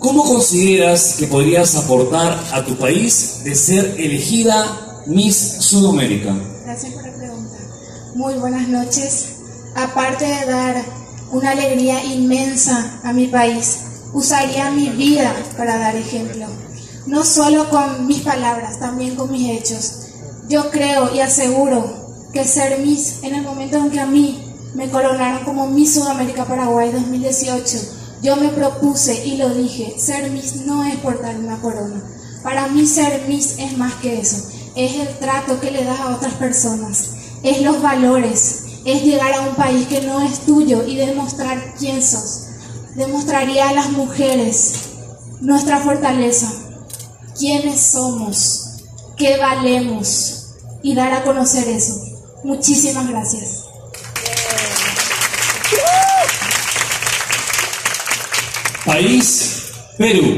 ¿cómo consideras que podrías aportar a tu país de ser elegida Miss Sudamérica? Gracias por la pregunta. Muy buenas noches. Aparte de dar una alegría inmensa a mi país, usaría mi vida para dar ejemplo. No solo con mis palabras, también con mis hechos. Yo creo y aseguro que ser Miss en el momento en que a mí me coronaron como Miss Sudamérica Paraguay 2018, yo me propuse y lo dije, ser Miss no es portar una corona. Para mí ser Miss es más que eso, es el trato que le das a otras personas, es los valores, es llegar a un país que no es tuyo y demostrar quién sos. Demostraría a las mujeres nuestra fortaleza, quiénes somos, qué valemos y dar a conocer eso. Muchísimas gracias. País, Perú.